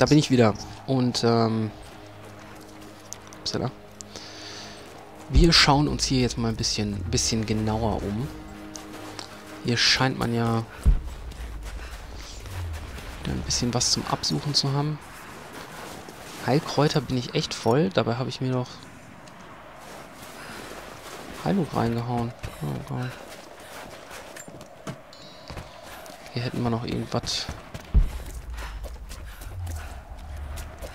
da bin ich wieder. Und, ähm... Upsala. Wir schauen uns hier jetzt mal ein bisschen, bisschen genauer um. Hier scheint man ja ein bisschen was zum Absuchen zu haben. Heilkräuter bin ich echt voll. Dabei habe ich mir doch Heilung reingehauen. Oh Gott. Hier hätten wir noch irgendwas.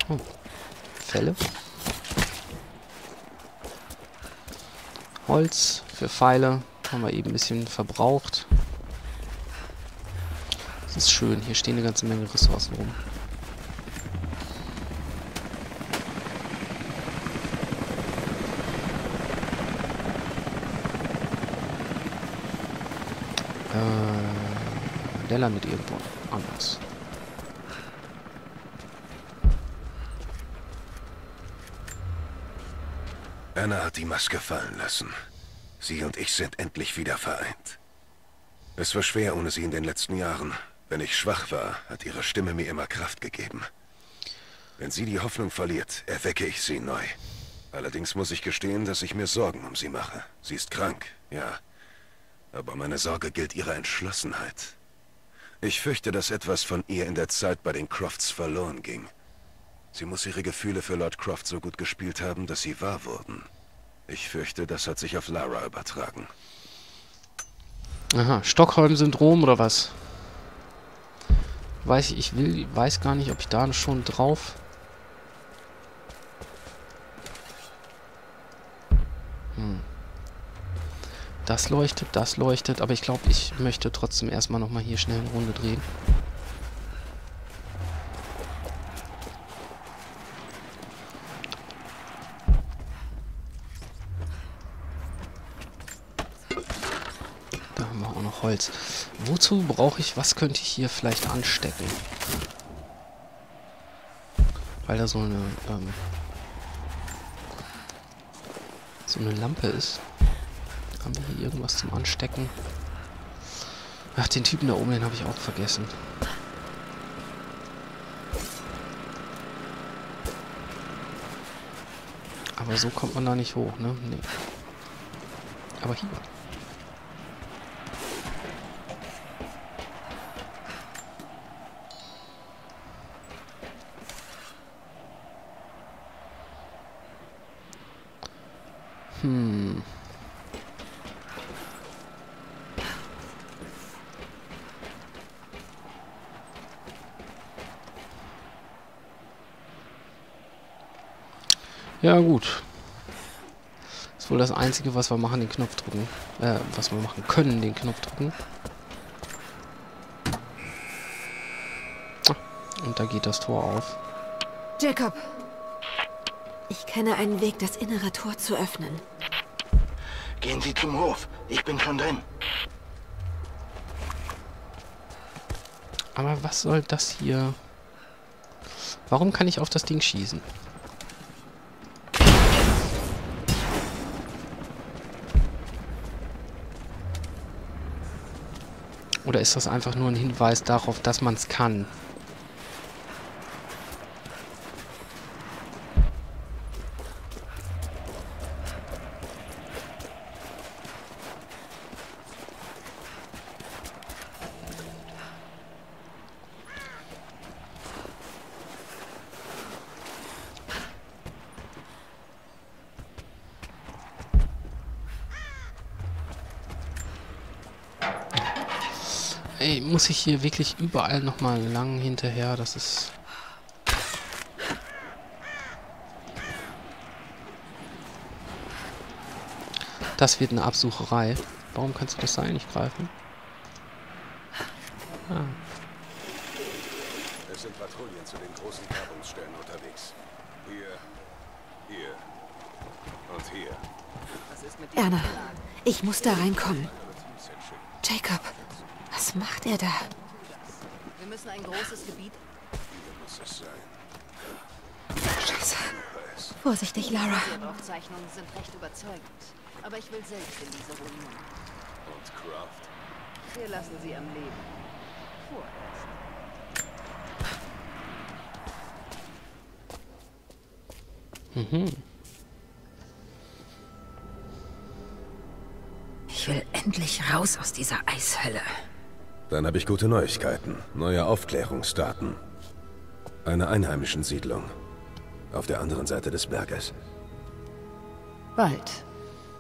Oh. Fälle. Holz für Pfeile. Haben wir eben ein bisschen verbraucht. Das ist schön. Hier stehen eine ganze Menge Ressourcen rum. Äh, der landet irgendwo anders. Anna hat die Maske fallen lassen. Sie und ich sind endlich wieder vereint. Es war schwer ohne sie in den letzten Jahren. Wenn ich schwach war, hat ihre Stimme mir immer Kraft gegeben. Wenn sie die Hoffnung verliert, erwecke ich sie neu. Allerdings muss ich gestehen, dass ich mir Sorgen um sie mache. Sie ist krank, ja. Aber meine Sorge gilt ihrer Entschlossenheit. Ich fürchte, dass etwas von ihr in der Zeit bei den Crofts verloren ging. Sie muss ihre Gefühle für Lord Croft so gut gespielt haben, dass sie wahr wurden. Ich fürchte, das hat sich auf Lara übertragen. Aha, Stockholm-Syndrom oder was? Weiß ich, ich will, weiß gar nicht, ob ich da schon drauf... Hm. Das leuchtet, das leuchtet, aber ich glaube, ich möchte trotzdem erstmal nochmal hier schnell eine Runde drehen. Da haben wir auch noch Holz. Wozu brauche ich, was könnte ich hier vielleicht anstecken? Weil da so eine, ähm, so eine Lampe ist. Haben wir hier irgendwas zum Anstecken? Ach, den Typen da oben, den habe ich auch vergessen. Aber so kommt man da nicht hoch, ne? Nee. Aber hier. Ja, gut. Ist wohl das Einzige, was wir machen, den Knopf drücken. Äh, was wir machen können, den Knopf drücken. Ah, Und da geht das Tor auf. Jacob! Ich kenne einen Weg, das innere Tor zu öffnen. Gehen Sie zum Hof. Ich bin schon drin. Aber was soll das hier? Warum kann ich auf das Ding schießen? Oder ist das einfach nur ein Hinweis darauf, dass man es kann? Muss ich hier wirklich überall nochmal lang hinterher? Das ist... Das wird eine Absucherei. Warum kannst du das Seil nicht greifen? Ah. Es sind Patrouillen zu den großen Grabungsstellen unterwegs. Hier, hier und hier. Erna, ich muss da reinkommen. Jacob, was macht er da? Wir müssen ein großes Gebiet. Muss es sein. Scheiße. Vorsichtig, Lara. Ihre Aufzeichnungen sind recht überzeugend. Aber ich will selbst in diese Ruinen. Und Croft? Wir lassen sie am Leben. Vorerst. Mhm. Ich will endlich raus aus dieser Eishölle. Dann habe ich gute Neuigkeiten. Neue Aufklärungsdaten. Eine einheimischen Siedlung. Auf der anderen Seite des Berges. Bald.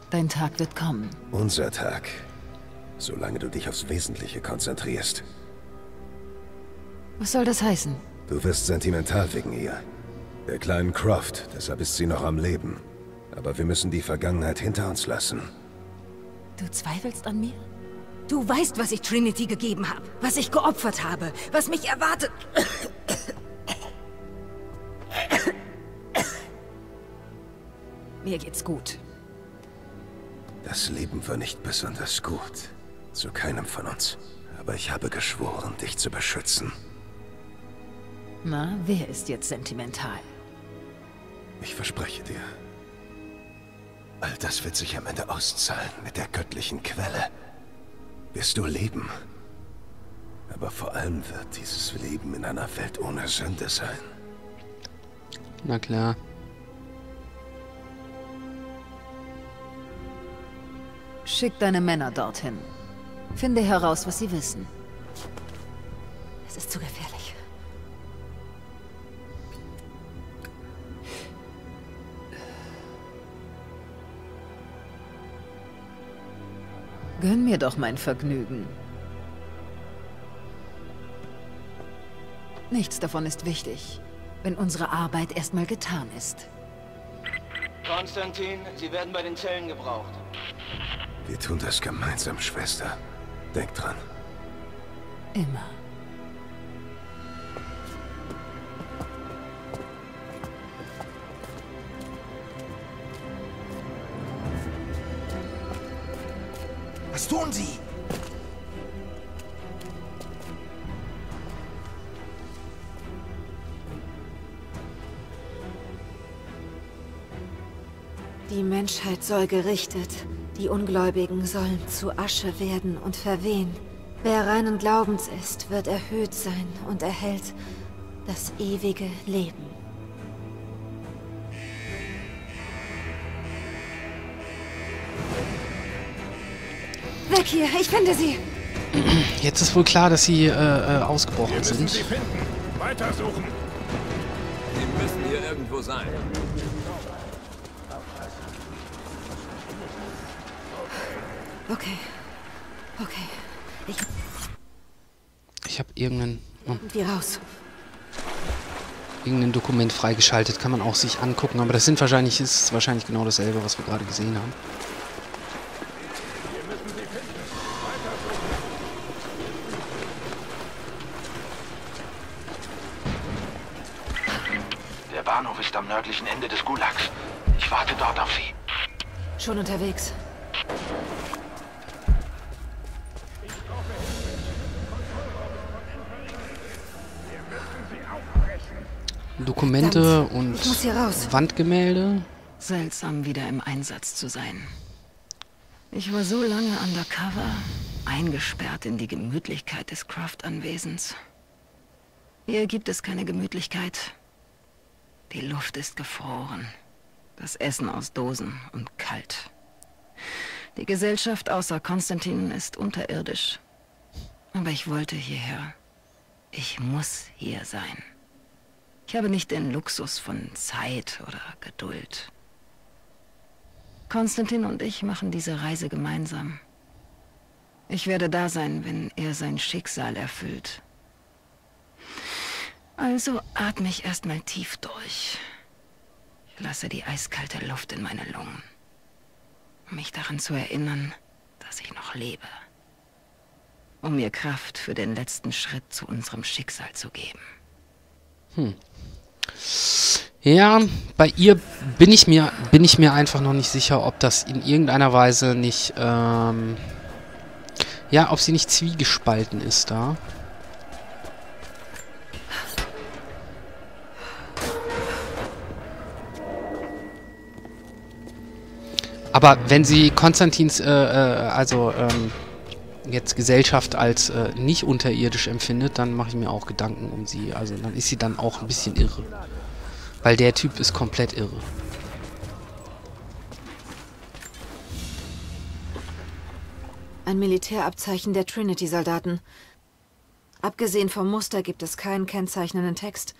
Dein Tag wird kommen. Unser Tag. Solange du dich aufs Wesentliche konzentrierst. Was soll das heißen? Du wirst sentimental wegen ihr. Der kleinen Croft, deshalb ist sie noch am Leben. Aber wir müssen die Vergangenheit hinter uns lassen. Du zweifelst an mir? Du weißt, was ich Trinity gegeben habe, was ich geopfert habe, was mich erwartet. Mir geht's gut. Das Leben war nicht besonders gut. Zu keinem von uns. Aber ich habe geschworen, dich zu beschützen. Na, wer ist jetzt sentimental? Ich verspreche dir. All das wird sich am Ende auszahlen mit der göttlichen Quelle. Wirst du leben. Aber vor allem wird dieses Leben in einer Welt ohne Sünde sein. Na klar. Schick deine Männer dorthin. Finde heraus, was sie wissen. Es ist zu gefährlich. Gönn mir doch mein Vergnügen. Nichts davon ist wichtig, wenn unsere Arbeit erstmal getan ist. Konstantin, Sie werden bei den Zellen gebraucht. Wir tun das gemeinsam, Schwester. Denk dran. Immer. Was tun Sie? Die Menschheit soll gerichtet. Die Ungläubigen sollen zu Asche werden und verwehen. Wer reinen Glaubens ist, wird erhöht sein und erhält das ewige Leben. Weg hier, ich finde sie. Jetzt ist wohl klar, dass sie äh, äh, ausgebrochen sind. finden. Weitersuchen. Die müssen hier irgendwo sein. Okay. Okay. Ich Ich habe irgendein, oh, raus. irgendein Dokument freigeschaltet. Kann man auch sich angucken. Aber das sind wahrscheinlich, ist wahrscheinlich genau dasselbe, was wir gerade gesehen haben. Nördlichen Ende des Gulags. Ich warte dort auf Sie. Schon unterwegs. Dokumente und. Wandgemälde. Seltsam, wieder im Einsatz zu sein. Ich war so lange undercover, eingesperrt in die Gemütlichkeit des Craft-Anwesens. Hier gibt es keine Gemütlichkeit. Die Luft ist gefroren. Das Essen aus Dosen und kalt. Die Gesellschaft außer Konstantin ist unterirdisch. Aber ich wollte hierher. Ich muss hier sein. Ich habe nicht den Luxus von Zeit oder Geduld. Konstantin und ich machen diese Reise gemeinsam. Ich werde da sein, wenn er sein Schicksal erfüllt. Also atme ich erstmal tief durch. Ich lasse die eiskalte Luft in meine Lungen, um mich daran zu erinnern, dass ich noch lebe. Um mir Kraft für den letzten Schritt zu unserem Schicksal zu geben. Ja, bei ihr bin ich mir bin ich mir einfach noch nicht sicher, ob das in irgendeiner Weise nicht ähm, ja, ob sie nicht zwiegespalten ist da. Aber wenn Sie Konstantins, äh, äh, also ähm, jetzt Gesellschaft als äh, nicht unterirdisch empfindet, dann mache ich mir auch Gedanken um sie. Also dann ist sie dann auch ein bisschen irre. Weil der Typ ist komplett irre. Ein Militärabzeichen der Trinity-Soldaten. Abgesehen vom Muster gibt es keinen kennzeichnenden Text.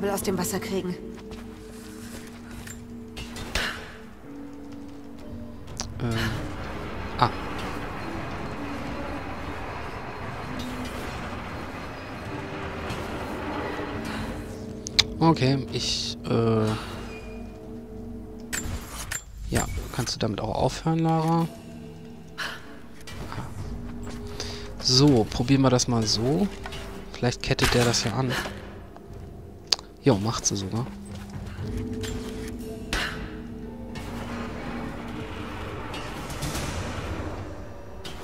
Kabel aus dem Wasser kriegen. Ähm. Ah. Okay, ich, äh... Ja, kannst du damit auch aufhören, Lara? Ah. So, probieren wir das mal so. Vielleicht kettet der das ja an. Jo, macht sie sogar.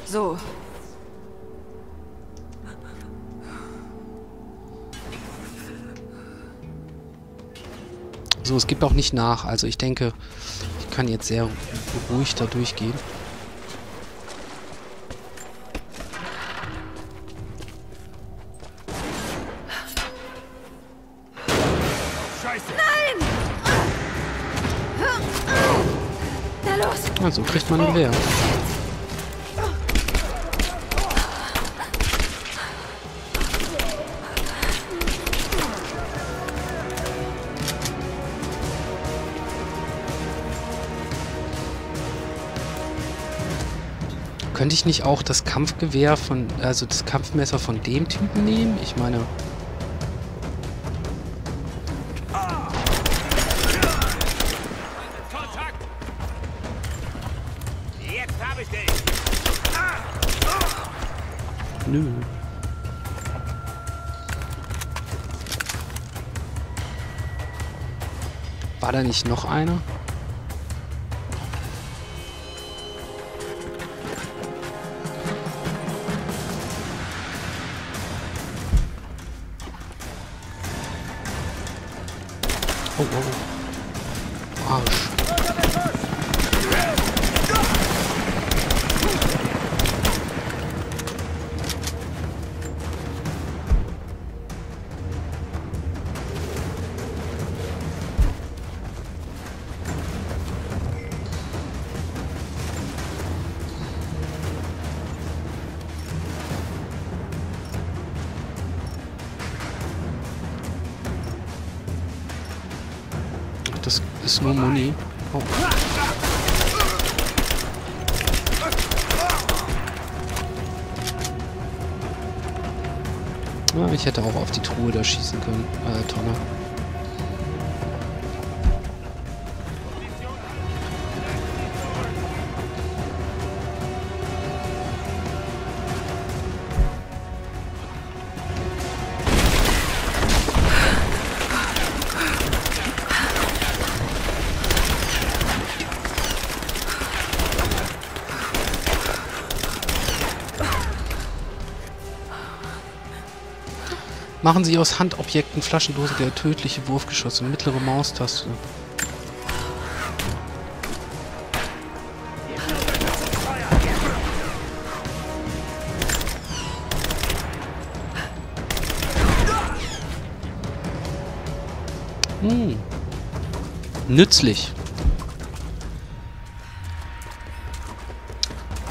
So. So, es gibt auch nicht nach. Also ich denke, ich kann jetzt sehr ruhig da durchgehen. Na, so kriegt man ihn leer. Könnte ich nicht auch das Kampfgewehr von, also das Kampfmesser von dem Typen nehmen? Ich meine, nö. War da nicht noch einer? Machen Sie aus Handobjekten Flaschendose der tödliche Wurfgeschosse. Mittlere Maustaste. Hm. Nützlich.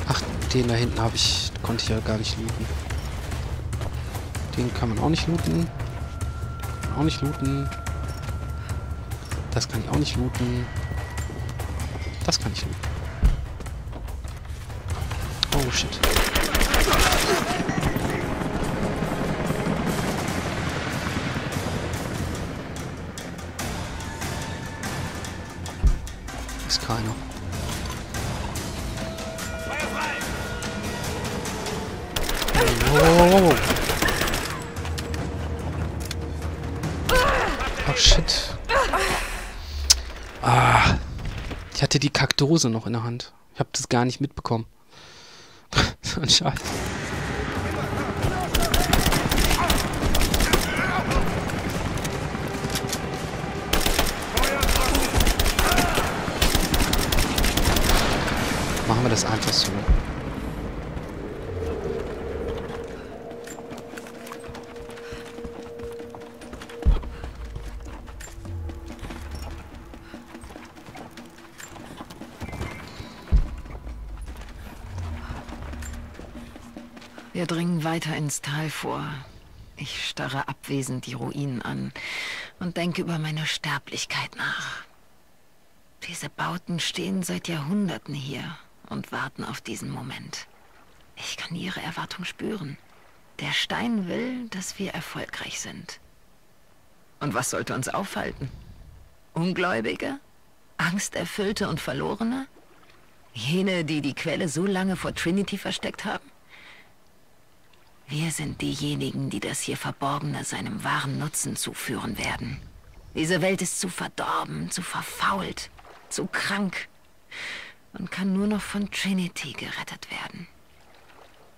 Ach, den da hinten habe ich, konnte ich ja gar nicht looten. Den kann man auch nicht looten. Auch nicht looten. Das kann ich auch nicht looten. Das kann ich looten. Oh shit. Ist keiner. Kakdose noch in der Hand. Ich habe das gar nicht mitbekommen. so ein Scheiß. Machen wir das einfach so. Weiter ins Tal vor. Ich starre abwesend die Ruinen an und denke über meine Sterblichkeit nach. Diese Bauten stehen seit Jahrhunderten hier und warten auf diesen Moment. Ich kann ihre Erwartung spüren. Der Stein will, dass wir erfolgreich sind. Und was sollte uns aufhalten? Ungläubige? Angsterfüllte und Verlorene? Jene, die die Quelle so lange vor Trinity versteckt haben? Wir sind diejenigen, die das hier Verborgene seinem wahren Nutzen zuführen werden. Diese Welt ist zu verdorben, zu verfault, zu krank und kann nur noch von Trinity gerettet werden.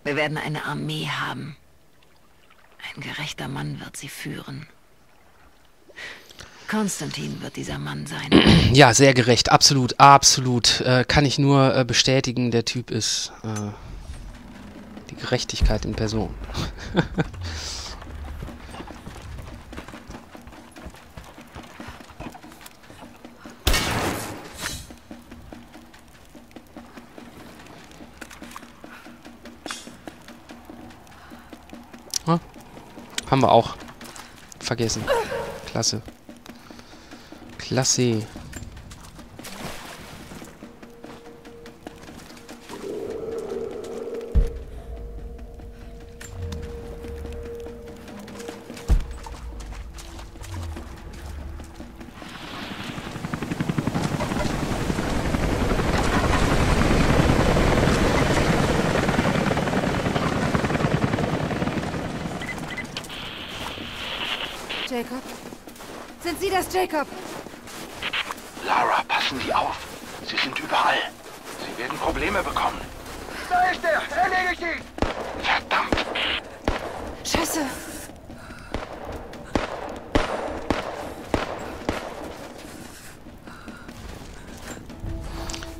Wir werden eine Armee haben. Ein gerechter Mann wird sie führen. Konstantin wird dieser Mann sein. Ja, sehr gerecht. Absolut, absolut. Äh, kann ich nur äh, bestätigen, der Typ ist äh, Gerechtigkeit in Person. Ah, haben wir auch vergessen. Klasse. Klasse.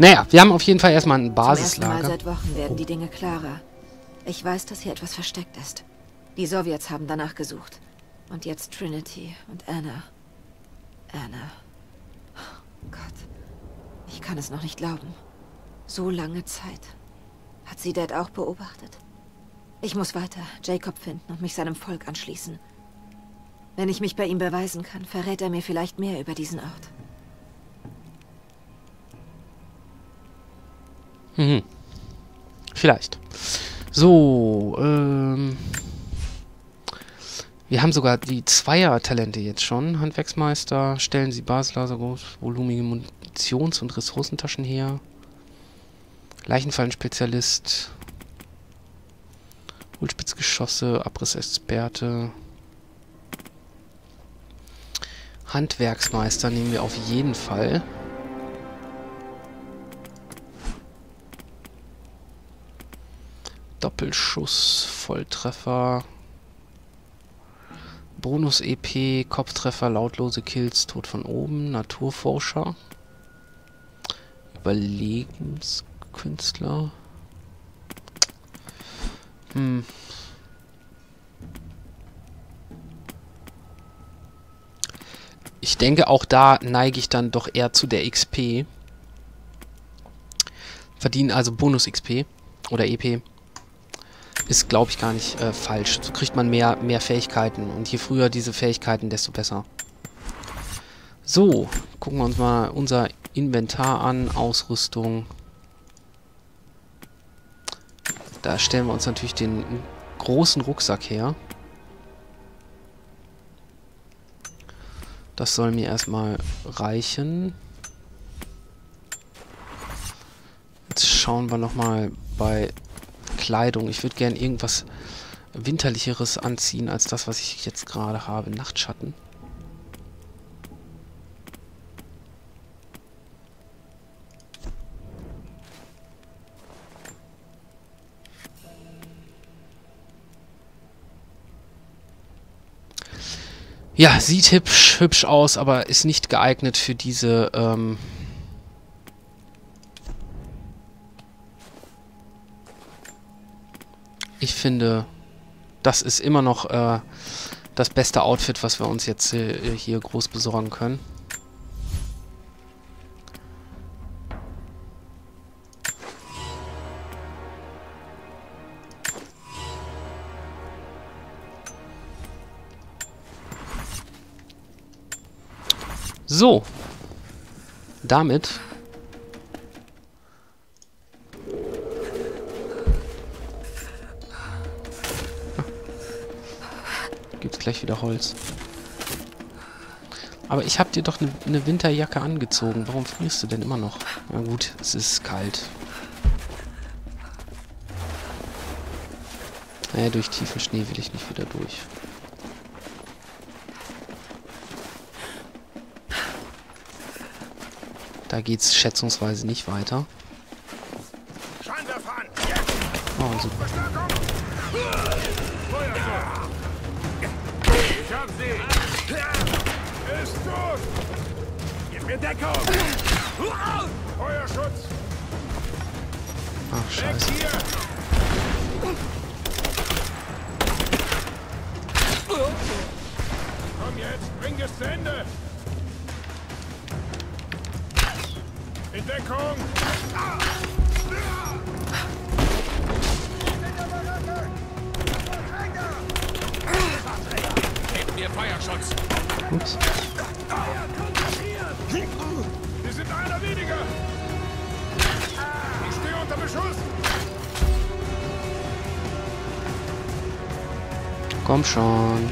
Naja, wir haben auf jeden Fall erstmal ein Zum ersten Mal Basislager. seit Wochen werden die Dinge klarer. Ich weiß, dass hier etwas versteckt ist. Die Sowjets haben danach gesucht. Und jetzt Trinity und Anna. Anna. Oh Gott. Ich kann es noch nicht glauben. So lange Zeit. Hat sie Dad auch beobachtet? Ich muss weiter Jacob finden und mich seinem Volk anschließen. Wenn ich mich bei ihm beweisen kann, verrät er mir vielleicht mehr über diesen Ort. Mhm. Vielleicht. So, ähm. Wir haben sogar die Zweier-Talente jetzt schon. Handwerksmeister, stellen Sie Basislaser, großvolumige Munitions- und Ressourcentaschen her. Leichenfallenspezialist. Hohlspitzgeschosse, Abrissexperte. Handwerksmeister nehmen wir auf jeden Fall. Doppelschuss, Volltreffer. Bonus-EP, Kopftreffer, lautlose Kills, Tod von oben, Naturforscher. Überlegenskünstler. Hm. Ich denke, auch da neige ich dann doch eher zu der XP. Verdienen also Bonus-XP oder EP ist, glaube ich, gar nicht äh, falsch. So kriegt man mehr, mehr Fähigkeiten. Und je früher diese Fähigkeiten, desto besser. So, gucken wir uns mal unser Inventar an. Ausrüstung. Da stellen wir uns natürlich den großen Rucksack her. Das soll mir erstmal reichen. Jetzt schauen wir nochmal bei Kleidung. Ich würde gerne irgendwas Winterlicheres anziehen, als das, was ich jetzt gerade habe. Nachtschatten. Ja, sieht hübsch, hübsch aus, aber ist nicht geeignet für diese, ähm, Ich finde, das ist immer noch äh, das beste Outfit, was wir uns jetzt äh, hier groß besorgen können. So. Damit gleich wieder Holz. Aber ich hab dir doch eine ne Winterjacke angezogen. Warum frierst du denn immer noch? Na gut, es ist kalt. Naja, durch tiefen Schnee will ich nicht wieder durch. Da geht's schätzungsweise nicht weiter. Oh, super. Mir Deckung! Feuerschutz! Ach, scheiße. Hier! Komm jetzt, bring es zu Ende! In Deckung! Gebt mir Feuerschutz! Ups. Komm schon.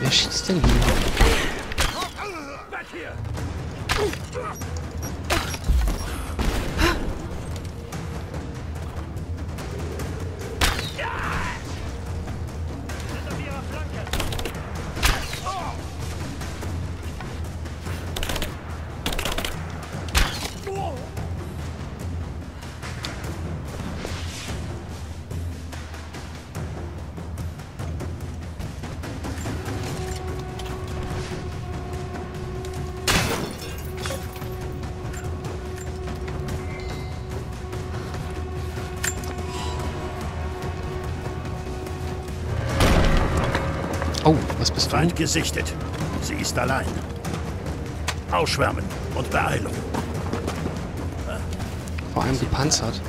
Wer schießt denn hier? Bist du? Feind gesichtet. Sie ist allein. Ausschwärmen und Beeilung. Vor allem gepanzert.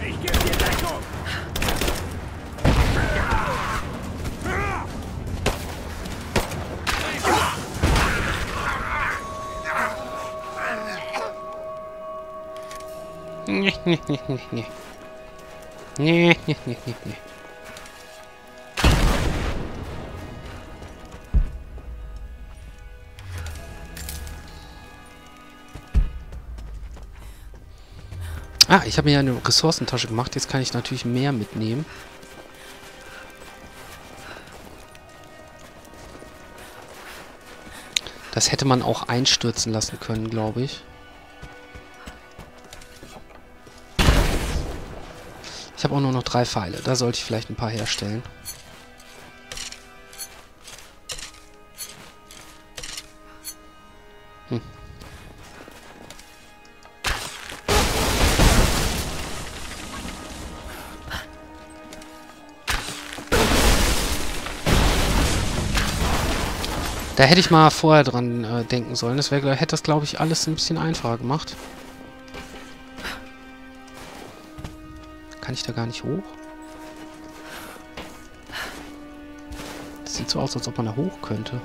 Ich gebe dir Deckung! Nee, nee, nee, nee, nee. Nee, nee, nee, nee. Ah, ich habe mir eine Ressourcentasche gemacht. Jetzt kann ich natürlich mehr mitnehmen. Das hätte man auch einstürzen lassen können, glaube ich. Habe auch nur noch drei Pfeile. Da sollte ich vielleicht ein paar herstellen. Hm. Da hätte ich mal vorher dran äh, denken sollen. Das wär, hätte das, glaube ich, alles ein bisschen einfacher gemacht. Ich da gar nicht hoch? Das sieht so aus, als ob man da hoch könnte.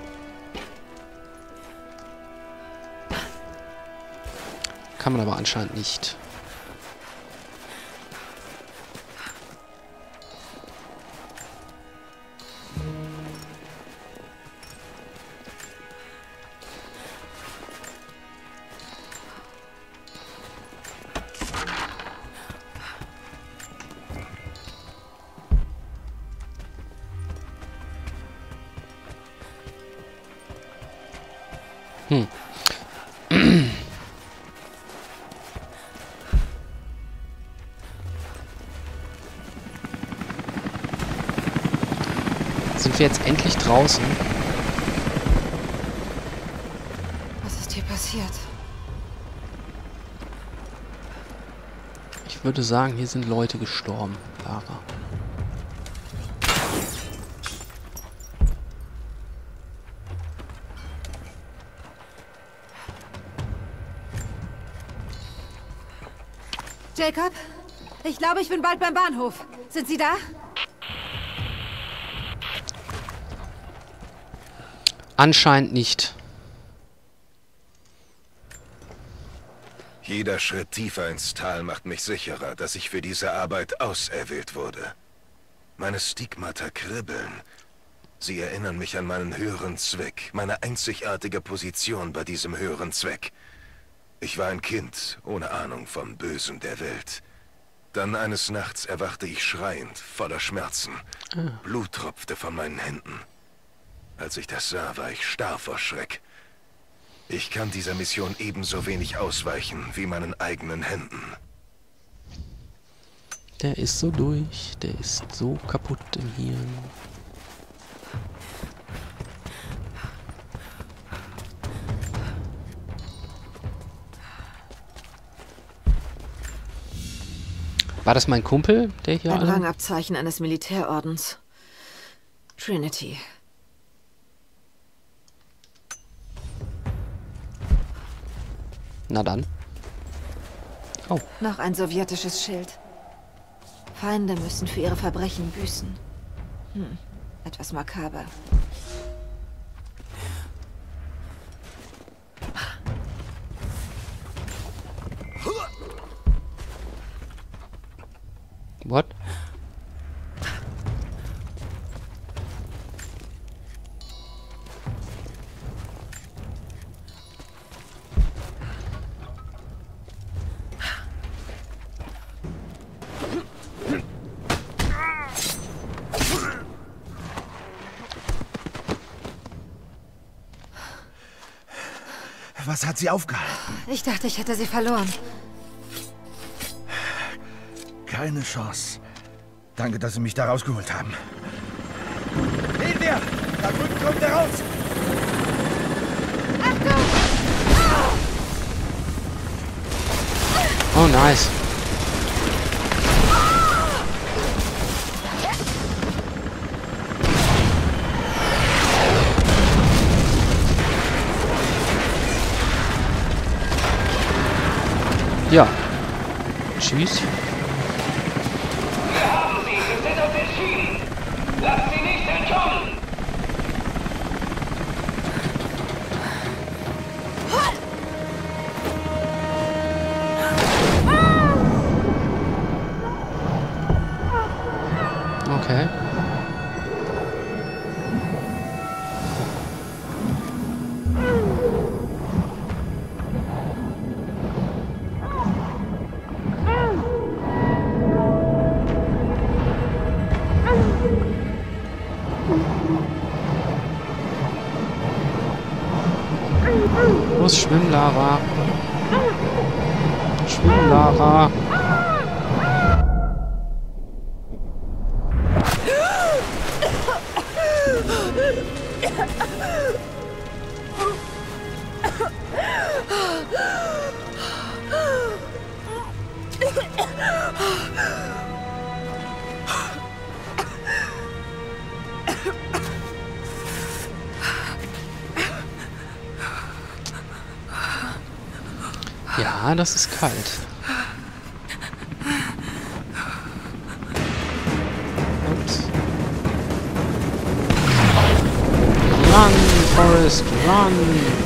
Kann man aber anscheinend nicht. Wir jetzt endlich draußen? Was ist hier passiert? Ich würde sagen, hier sind Leute gestorben, Lara. Jacob? Ich glaube, ich bin bald beim Bahnhof. Sind Sie da? Anscheinend nicht. Jeder Schritt tiefer ins Tal macht mich sicherer, dass ich für diese Arbeit auserwählt wurde. Meine Stigmata kribbeln. Sie erinnern mich an meinen höheren Zweck, meine einzigartige Position bei diesem höheren Zweck. Ich war ein Kind, ohne Ahnung vom Bösen der Welt. Dann eines Nachts erwachte ich schreiend, voller Schmerzen. Blut tropfte von meinen Händen. Als ich das sah, war ich starr vor Schreck. Ich kann dieser Mission ebenso wenig ausweichen wie meinen eigenen Händen. Der ist so durch. Der ist so kaputt im Hirn. War das mein Kumpel, der hier Ein. Rangabzeichen eines Militärordens. Trinity. Na dann. Oh, Noch ein sowjetisches Schild. Feinde müssen für ihre Verbrechen büßen. Hm, etwas makaber. Sie aufgehalten? Ich dachte, ich hätte sie verloren. Keine Chance. Danke, dass Sie mich da rausgeholt haben. Sehen wir! Da drüben kommt er raus! Oh, nice. Ja. Tschüss. Okay. Ja, das ist kalt. Ups. Run, Forest, run!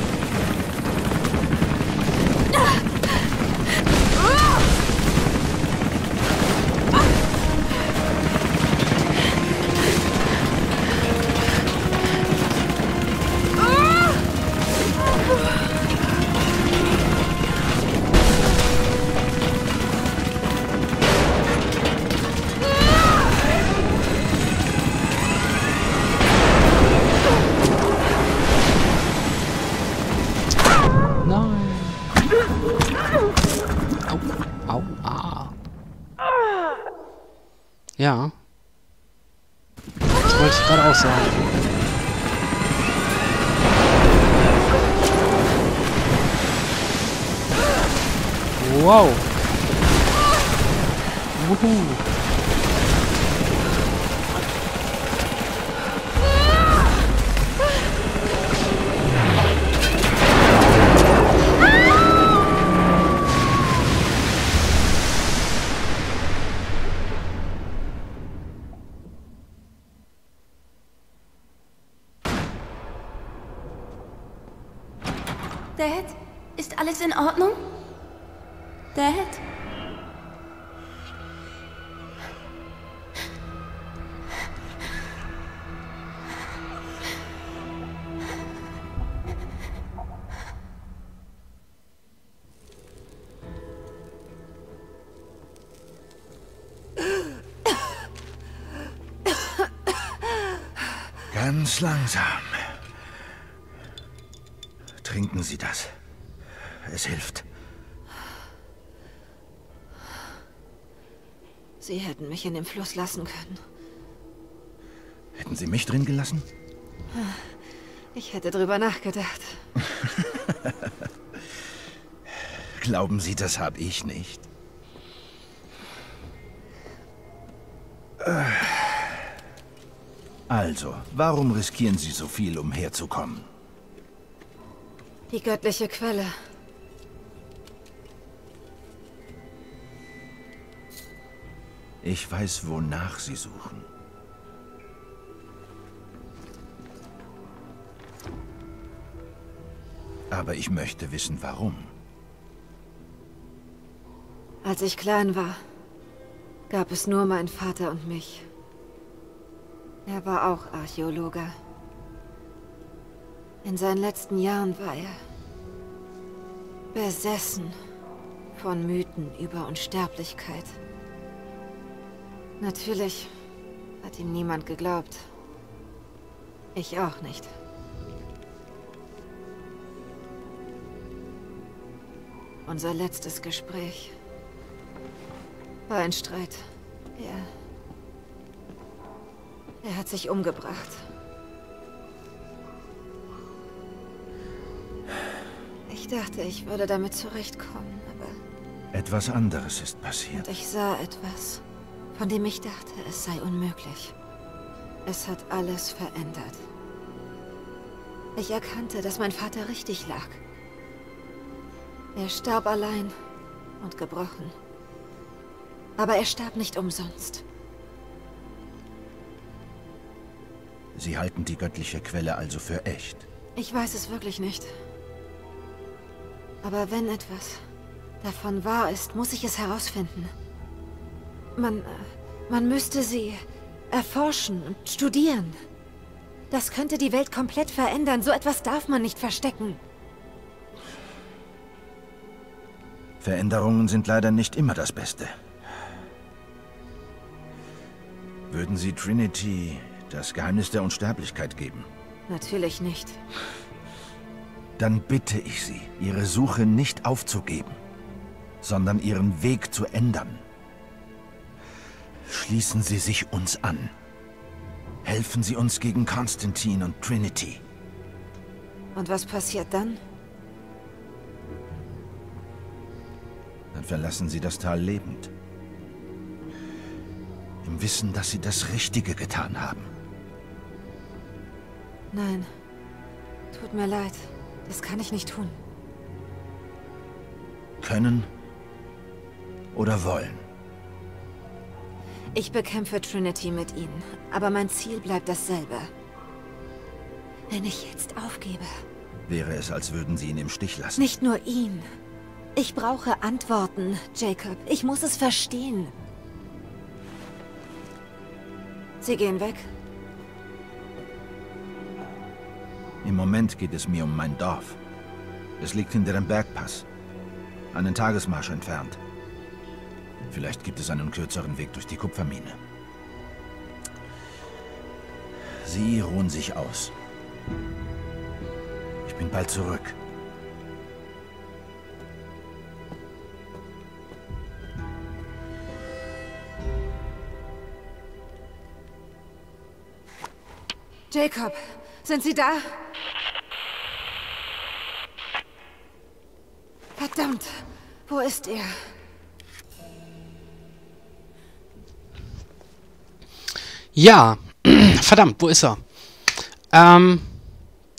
Wow. Wuhu. Dad, ist alles in Ordnung? Dad? Ganz langsam. Trinken Sie das. Es hilft. Sie hätten mich in den Fluss lassen können. Hätten Sie mich drin gelassen? Ich hätte drüber nachgedacht. Glauben Sie, das habe ich nicht. Äh. Also, warum riskieren Sie so viel, um herzukommen? Die göttliche Quelle. Ich weiß, wonach Sie suchen. Aber ich möchte wissen, warum. Als ich klein war, gab es nur meinen Vater und mich. Er war auch Archäologe. In seinen letzten Jahren war er besessen von Mythen über Unsterblichkeit. Natürlich hat ihm niemand geglaubt. Ich auch nicht. Unser letztes Gespräch war ein Streit. Er... Er hat sich umgebracht. Ich dachte, ich würde damit zurechtkommen, aber... Etwas anderes ist passiert. Und ich sah etwas, von dem ich dachte, es sei unmöglich. Es hat alles verändert. Ich erkannte, dass mein Vater richtig lag. Er starb allein und gebrochen. Aber er starb nicht umsonst. Sie halten die göttliche Quelle also für echt. Ich weiß es wirklich nicht. Aber wenn etwas davon wahr ist, muss ich es herausfinden. Man, äh, man müsste sie erforschen und studieren. Das könnte die Welt komplett verändern. So etwas darf man nicht verstecken. Veränderungen sind leider nicht immer das Beste. Würden Sie Trinity das Geheimnis der Unsterblichkeit geben? Natürlich nicht. Dann bitte ich Sie, Ihre Suche nicht aufzugeben, sondern Ihren Weg zu ändern. Schließen Sie sich uns an. Helfen Sie uns gegen Konstantin und Trinity. Und was passiert dann? Dann verlassen Sie das Tal lebend. Im Wissen, dass Sie das Richtige getan haben. Nein. Tut mir leid. Das kann ich nicht tun. Können oder wollen. Ich bekämpfe Trinity mit ihnen, aber mein Ziel bleibt dasselbe. Wenn ich jetzt aufgebe... Wäre es, als würden Sie ihn im Stich lassen. Nicht nur ihn. Ich brauche Antworten, Jacob. Ich muss es verstehen. Sie gehen weg. Im Moment geht es mir um mein Dorf. Es liegt hinter dem Bergpass. Einen Tagesmarsch entfernt. Vielleicht gibt es einen kürzeren Weg durch die Kupfermine. Sie ruhen sich aus. Ich bin bald zurück. Jacob, sind Sie da? Verdammt, wo ist er? Ja, verdammt, wo ist er? Ähm,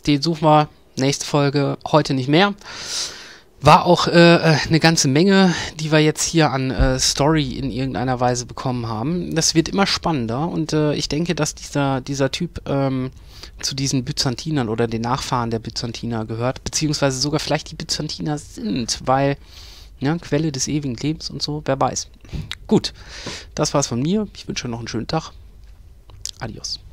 den suchen wir nächste Folge, heute nicht mehr. War auch äh, äh, eine ganze Menge, die wir jetzt hier an äh, Story in irgendeiner Weise bekommen haben. Das wird immer spannender und äh, ich denke, dass dieser, dieser Typ ähm, zu diesen Byzantinern oder den Nachfahren der Byzantiner gehört, beziehungsweise sogar vielleicht die Byzantiner sind, weil ja, Quelle des ewigen Lebens und so, wer weiß. Gut, das war's von mir. Ich wünsche noch einen schönen Tag. Adiós.